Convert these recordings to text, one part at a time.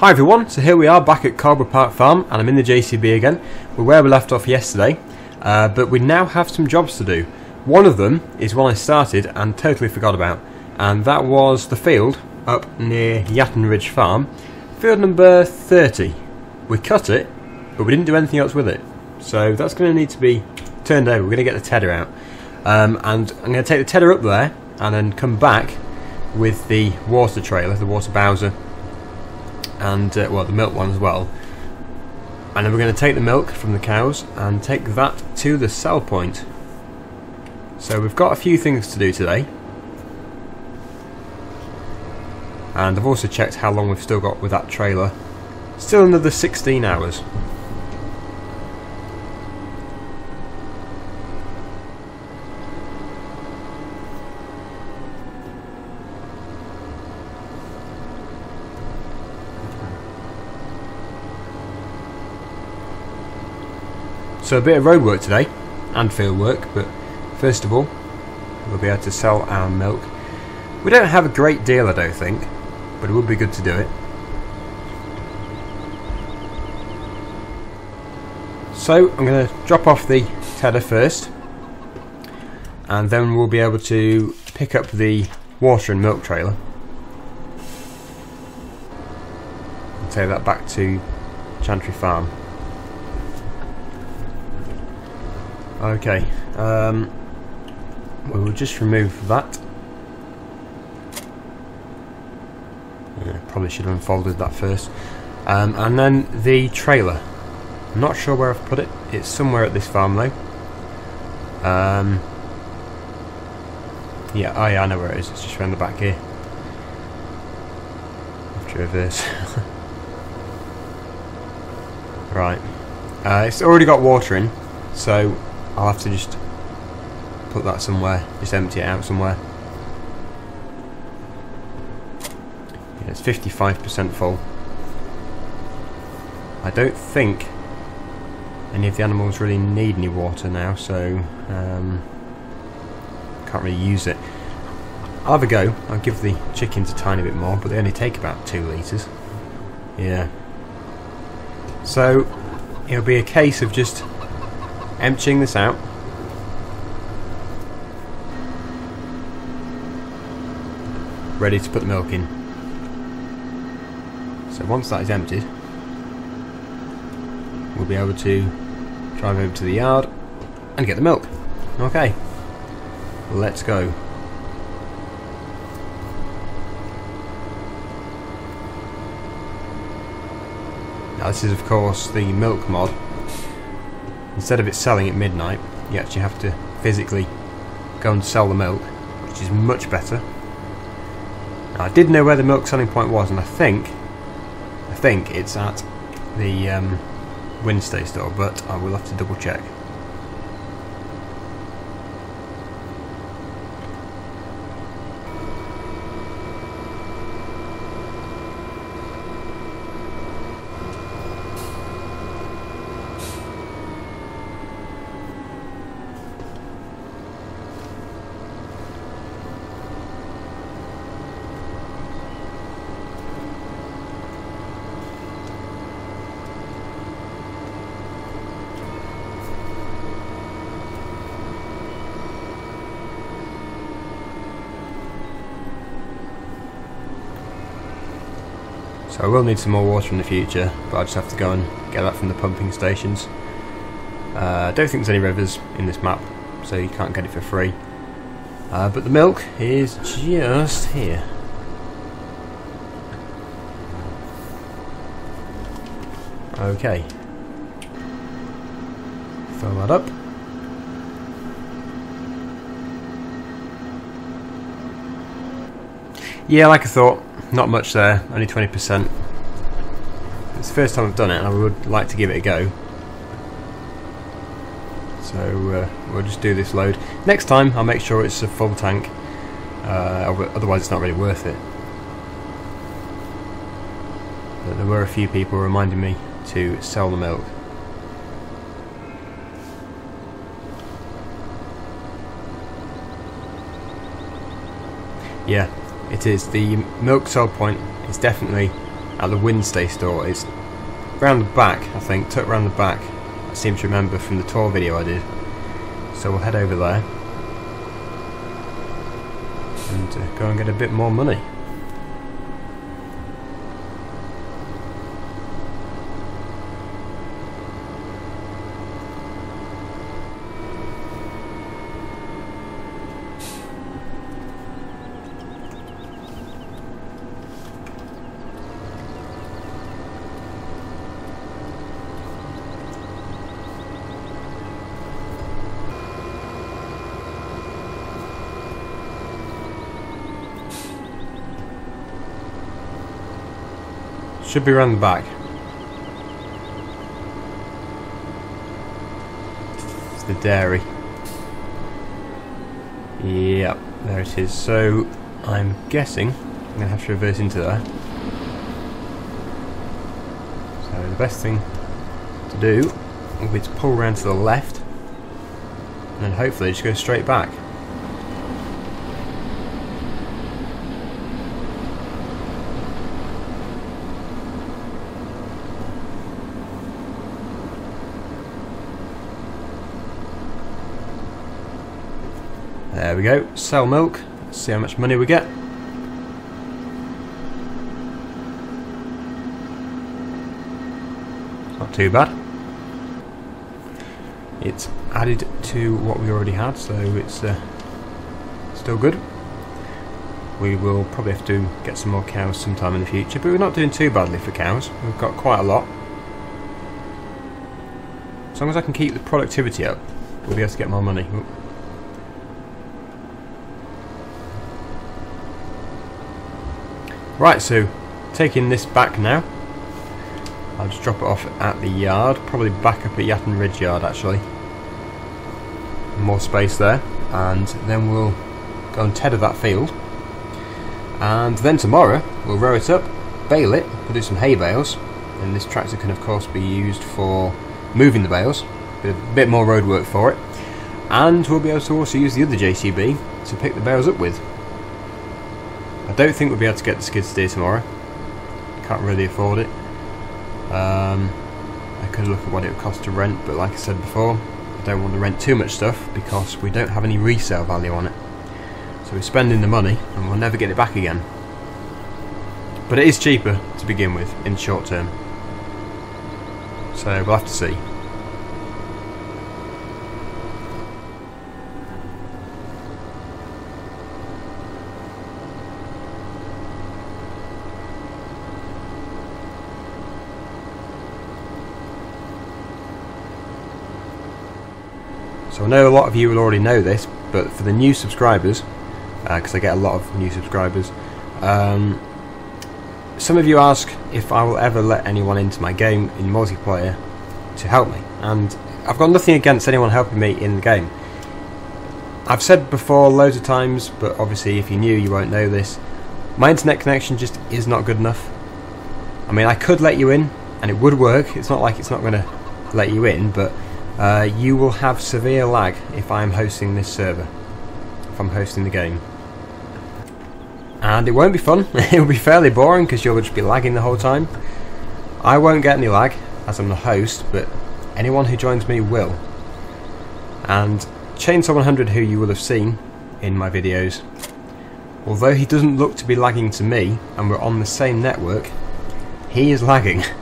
Hi everyone, so here we are back at Coldborough Park Farm and I'm in the JCB again. We're where we left off yesterday, uh, but we now have some jobs to do. One of them is one I started and totally forgot about, and that was the field up near Yatton Ridge Farm, field number 30. We cut it, but we didn't do anything else with it, so that's going to need to be turned over. We're going to get the tedder out, um, and I'm going to take the tedder up there and then come back with the water trailer, the water bowser, and uh, well the milk one as well. And then we're going to take the milk from the cows and take that to the sell point. So we've got a few things to do today. And I've also checked how long we've still got with that trailer. Still another 16 hours So a bit of road work today, and field work, but first of all, we'll be able to sell our milk. We don't have a great deal, I don't think, but it would be good to do it. So I'm going to drop off the tedder first, and then we'll be able to pick up the water and milk trailer. And take that back to Chantry Farm. Okay, um, we will just remove that. Yeah, probably should have unfolded that first. Um, and then the trailer. Not sure where I've put it. It's somewhere at this farm though. Um, yeah, oh yeah, I know where it is. It's just around the back here. After reverse. right. Uh, it's already got water in, so I'll have to just put that somewhere, just empty it out somewhere. Yeah, it's 55% full. I don't think any of the animals really need any water now, so um, can't really use it. I'll have a go. I'll give the chickens a tiny bit more, but they only take about two litres. Yeah. So it'll be a case of just emptying this out. Ready to put the milk in. So once that is emptied, we'll be able to drive over to the yard and get the milk. Okay, let's go. Now this is of course the milk mod Instead of it selling at midnight, you actually have to physically go and sell the milk, which is much better. Now, I did know where the milk selling point was, and I think, I think it's at the um, Wynstay store, but I will have to double check. So I will need some more water in the future, but I just have to go and get that from the pumping stations. Uh, I don't think there's any rivers in this map, so you can't get it for free. Uh, but the milk is just here. Okay. Fill that up. Yeah, like I thought, not much there, only 20%. It's the first time I've done it and I would like to give it a go. So uh, we'll just do this load. Next time I'll make sure it's a full tank, uh, otherwise it's not really worth it. But there were a few people reminding me to sell the milk. Yeah, it is. The milk sell point is definitely at the Wynstay store. It's round the back, I think, tucked round the back. I seem to remember from the tour video I did. So we'll head over there and uh, go and get a bit more money. Should be around the back. It's the dairy. Yep, there it is. So, I'm guessing I'm going to have to reverse into there. So the best thing to do will be to pull around to the left and hopefully just go straight back. We go, sell milk, Let's see how much money we get. Not too bad. It's added to what we already had, so it's uh, still good. We will probably have to get some more cows sometime in the future, but we're not doing too badly for cows. We've got quite a lot. As long as I can keep the productivity up, we'll be able to get more money. Right, so taking this back now. I'll just drop it off at the yard, probably back up at Yatton Ridge Yard actually. More space there, and then we'll go and tether that field. And then tomorrow we'll row it up, bale it, do some hay bales, and this tractor can of course be used for moving the bales, a bit more road work for it. And we'll be able to also use the other JCB to pick the bales up with. Don't think we'll be able to get the skid steer tomorrow. Can't really afford it. Um, I could look at what it would cost to rent, but like I said before, I don't want to rent too much stuff because we don't have any resale value on it. So we're spending the money and we'll never get it back again. But it is cheaper to begin with in the short term. So we'll have to see. So I know a lot of you will already know this, but for the new subscribers, because uh, I get a lot of new subscribers, um, some of you ask if I will ever let anyone into my game in multiplayer to help me, and I've got nothing against anyone helping me in the game. I've said before loads of times, but obviously if you're new you won't know this, my internet connection just is not good enough. I mean I could let you in, and it would work, it's not like it's not going to let you in, but uh, you will have severe lag if I'm hosting this server, if I'm hosting the game. And it won't be fun, it will be fairly boring because you'll just be lagging the whole time. I won't get any lag as I'm the host, but anyone who joins me will. And Chainsaw 100 who you will have seen in my videos, although he doesn't look to be lagging to me and we're on the same network, he is lagging.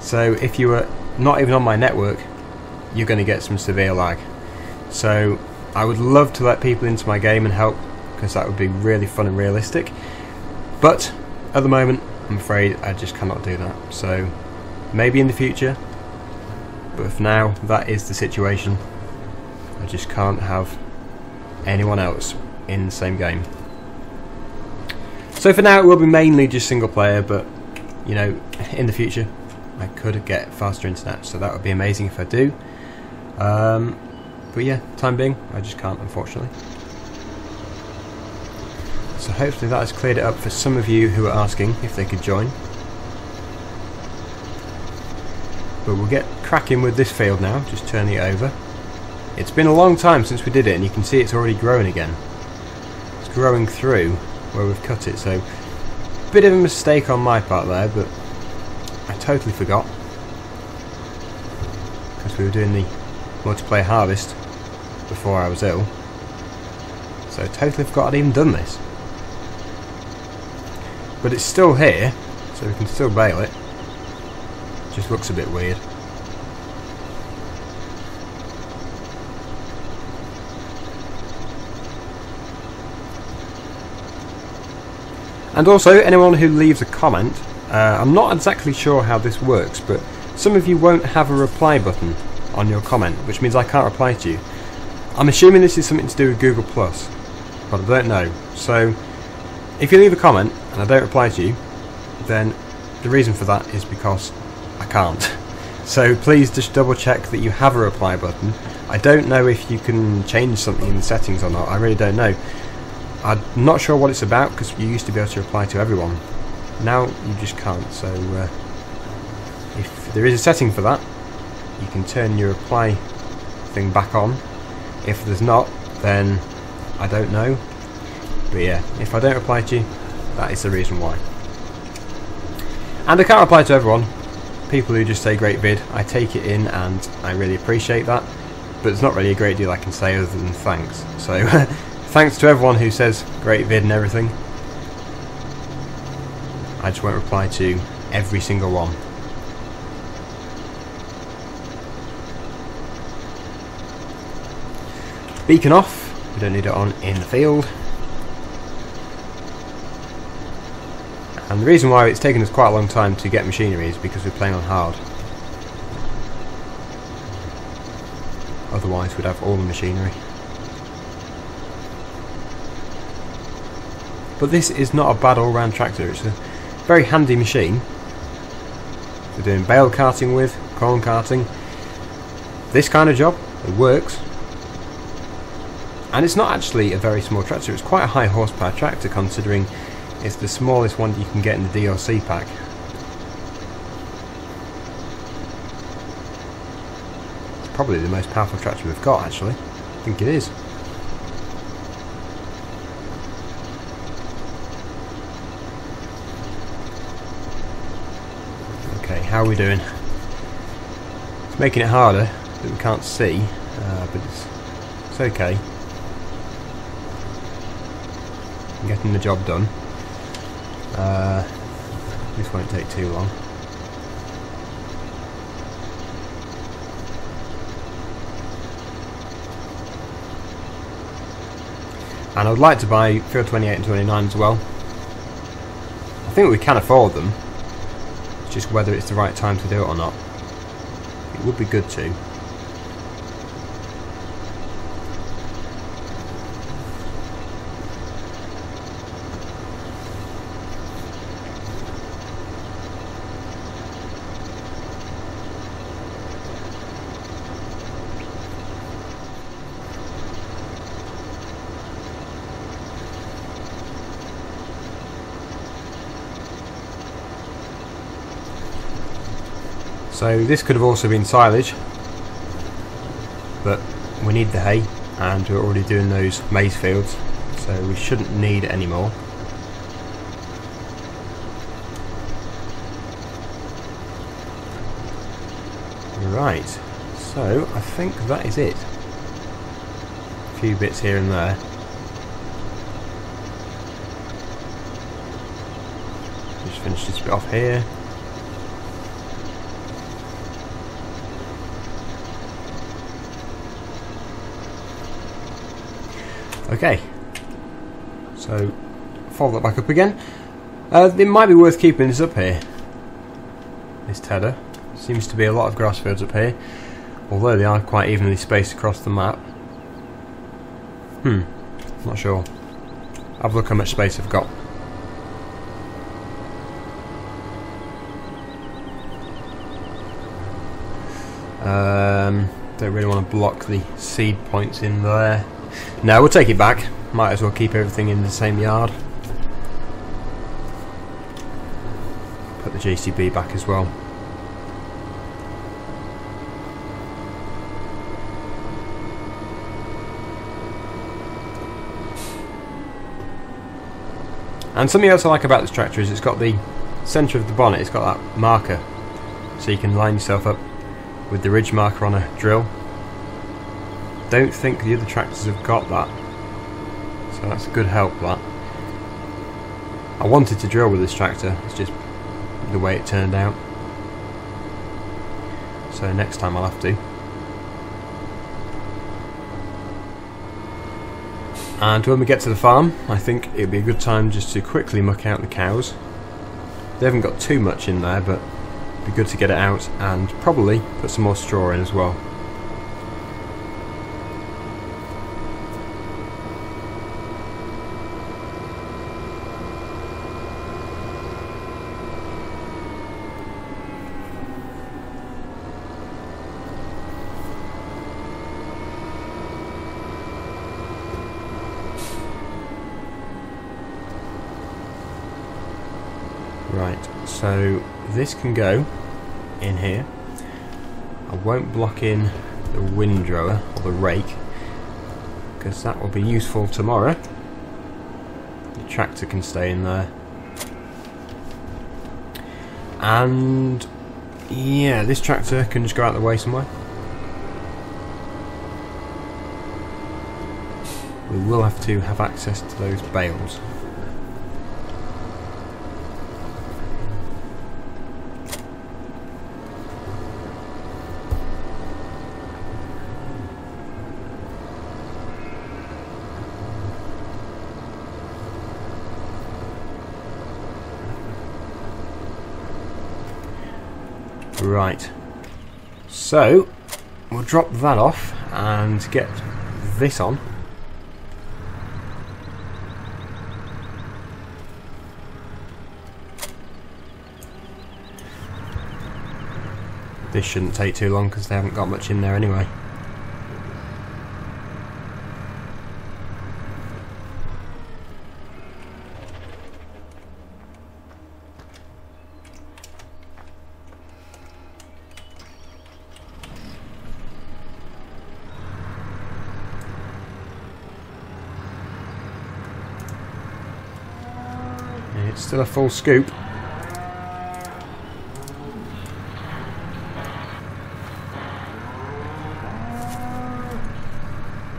So if you were not even on my network, you're going to get some severe lag. So I would love to let people into my game and help because that would be really fun and realistic. But at the moment, I'm afraid I just cannot do that. So maybe in the future, but for now, that is the situation. I just can't have anyone else in the same game. So for now, it will be mainly just single player, but you know, in the future, I could get faster internet, so that would be amazing if I do. Um, but yeah, time being, I just can't, unfortunately. So hopefully that has cleared it up for some of you who are asking if they could join. But we'll get cracking with this field now, just turning it over. It's been a long time since we did it, and you can see it's already growing again. It's growing through where we've cut it, so bit of a mistake on my part there, but I totally forgot. Because we were doing the multiplayer harvest before I was ill. So I totally forgot I'd even done this. But it's still here, so we can still bale it. Just looks a bit weird. And also, anyone who leaves a comment, uh, I'm not exactly sure how this works, but some of you won't have a reply button on your comment, which means I can't reply to you. I'm assuming this is something to do with Google Plus, but I don't know. So, if you leave a comment and I don't reply to you, then the reason for that is because I can't. So please just double check that you have a reply button. I don't know if you can change something in the settings or not. I really don't know. I'm not sure what it's about because you used to be able to reply to everyone. Now you just can't. So uh, if there is a setting for that, you can turn your reply thing back on. If there's not, then I don't know. But yeah, if I don't reply to you, that is the reason why. And I can't reply to everyone. People who just say great vid, I take it in and I really appreciate that. But there's not really a great deal I can say other than thanks. So thanks to everyone who says great vid and everything. I just won't reply to every single one. Beacon off, we don't need it on in the field. And the reason why it's taken us quite a long time to get machinery is because we're playing on hard. Otherwise we'd have all the machinery. But this is not a bad all-round tractor, it's a very handy machine. We're doing bale carting with, corn carting. This kind of job, it works. And it's not actually a very small tractor, it's quite a high horsepower tractor considering it's the smallest one you can get in the DLC pack. It's probably the most powerful tractor we've got actually. I think it is. Okay, how are we doing? It's making it harder that we can't see, uh, but it's, it's okay. getting the job done. Uh, this won't take too long. And I would like to buy Field 28 and 29 as well. I think we can afford them. Just whether it's the right time to do it or not. It would be good to. So this could have also been silage, but we need the hay and we're already doing those maize fields, so we shouldn't need any more. Right, so I think that is it. A few bits here and there. Just finish this bit off here. Okay, so fold that back up again. Uh, it might be worth keeping this up here. This tedder. Seems to be a lot of grass fields up here, although they are quite evenly spaced across the map. Hmm, not sure. Have a look how much space I've got. Um, don't really want to block the seed points in there. No, we'll take it back. Might as well keep everything in the same yard. Put the JCB back as well. And something else I like about this tractor is it's got the centre of the bonnet, it's got that marker so you can line yourself up with the ridge marker on a drill. Don't think the other tractors have got that, so that's a good help that. I wanted to drill with this tractor, it's just the way it turned out. So next time I'll have to. And when we get to the farm, I think it would be a good time just to quickly muck out the cows. They haven't got too much in there, but it'd be good to get it out and probably put some more straw in as well. Right, so this can go in here. I won't block in the windrower or the rake because that will be useful tomorrow. The tractor can stay in there. And yeah, this tractor can just go out the way somewhere. We will have to have access to those bales. Right. So, we'll drop that off and get this on. This shouldn't take too long because they haven't got much in there anyway. It's still a full scoop.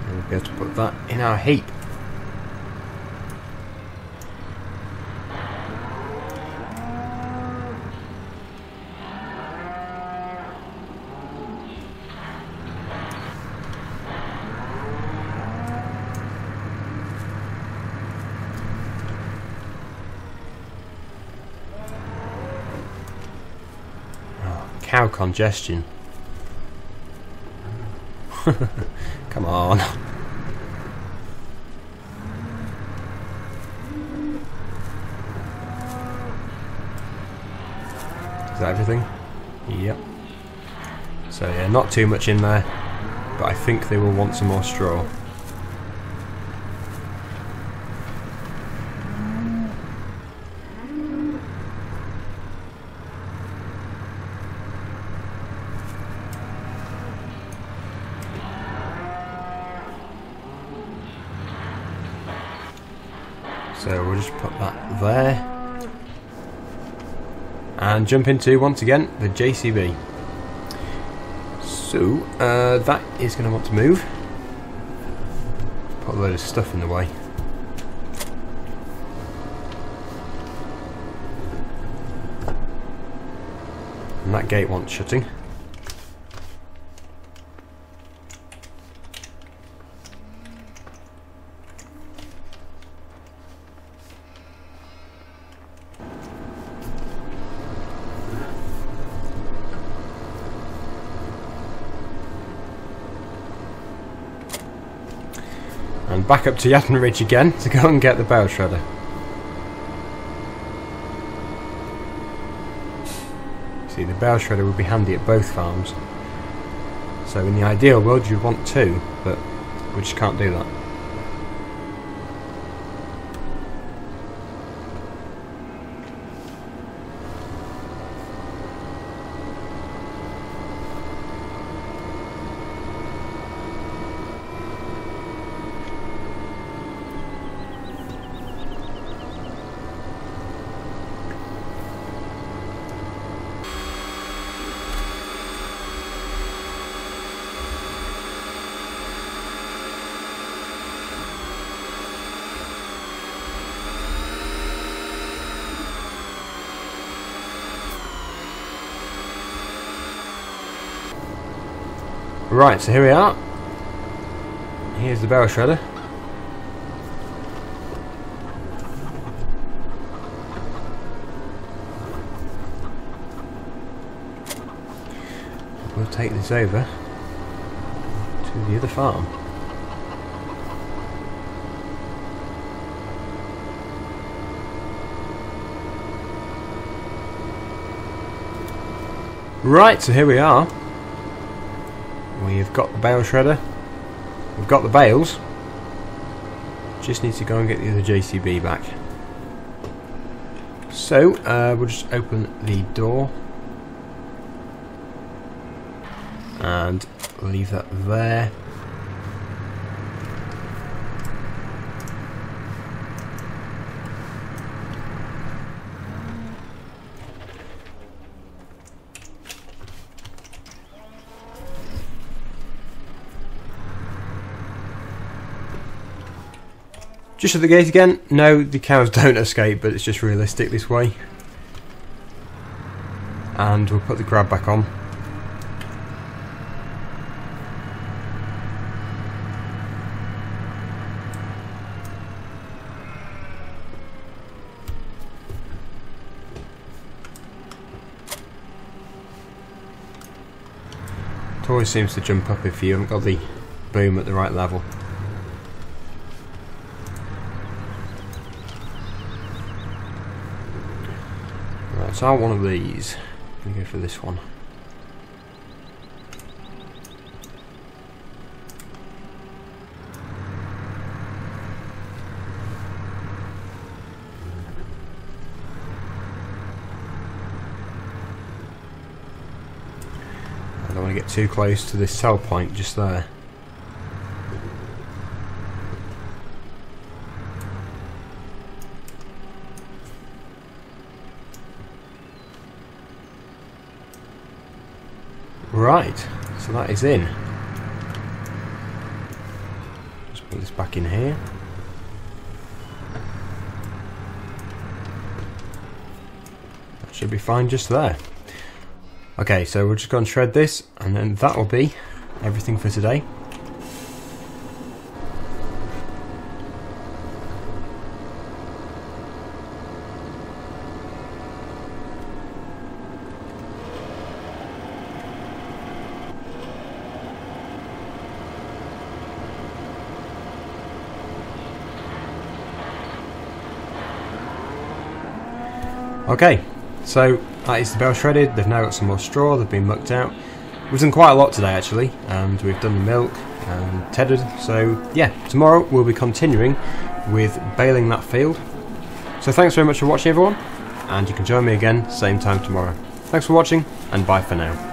We'll be able to put that in our heap. Congestion. Come on. Is that everything? Yep. So yeah, not too much in there, but I think they will want some more straw. So we'll just put that there. And jump into, once again, the JCB. So, uh, that is going to want to move. Put a load of stuff in the way. And that gate wants shutting. Back up to Yatton Ridge again to go and get the bale shredder. See, the bale shredder would be handy at both farms. So in the ideal world you'd want two, but we just can't do that. Right, so here we are. Here's the barrel shredder. We'll take this over to the other farm. Right, so here we are. We've got the bale shredder. We've got the bales. Just need to go and get the other JCB back. So, uh, we'll just open the door. And leave that there. Just at the gate again. No, the cows don't escape, but it's just realistic this way. And we'll put the grab back on. It always seems to jump up if you haven't got the boom at the right level. So I want one of these. I'm go for this one. I don't want to get too close to this cell point just there. Right, that is in. Just put this back in here. That should be fine just there. Okay, so we're just going to shred this, and then that will be everything for today. Okay, so that is the bale shredded. They've now got some more straw. They've been mucked out. We've done quite a lot today actually, and we've done the milk and tethered. So yeah, tomorrow we'll be continuing with baling that field. So thanks very much for watching everyone, and you can join me again same time tomorrow. Thanks for watching, and bye for now.